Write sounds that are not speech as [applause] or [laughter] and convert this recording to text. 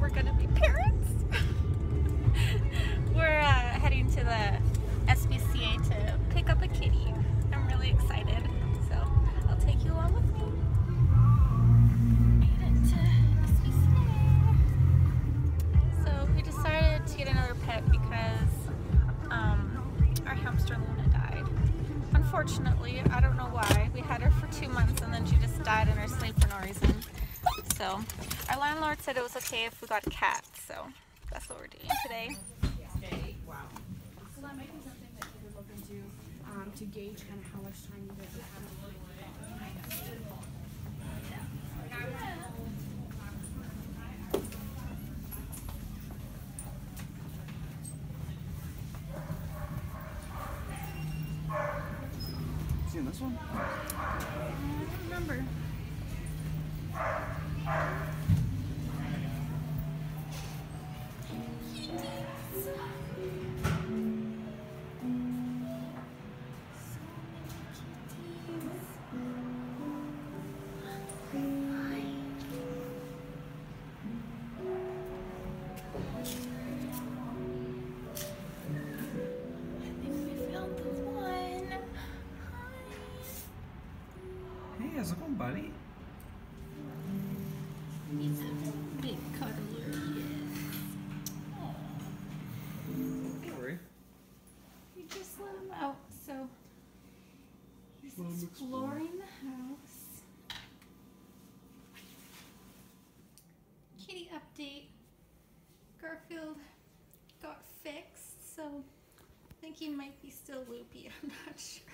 we're gonna be parents. [laughs] we're uh, heading to the SPCA to pick up a kitty. I'm really excited, so I'll take you along with me. So we decided to get another pet because um, our hamster Luna died. Unfortunately, I don't know why. We had her for two months and then she just died in her sleep for no reason. So our landlord said it was okay if we got a cat, so that's what we're doing today. Wow. So that might be something that you could look into um, to gauge kind of how much time you guys have. This one? I don't remember. Hey, how's it going, buddy? Exploring the house. Kitty update. Garfield got fixed, so I think he might be still loopy. [laughs] I'm not sure.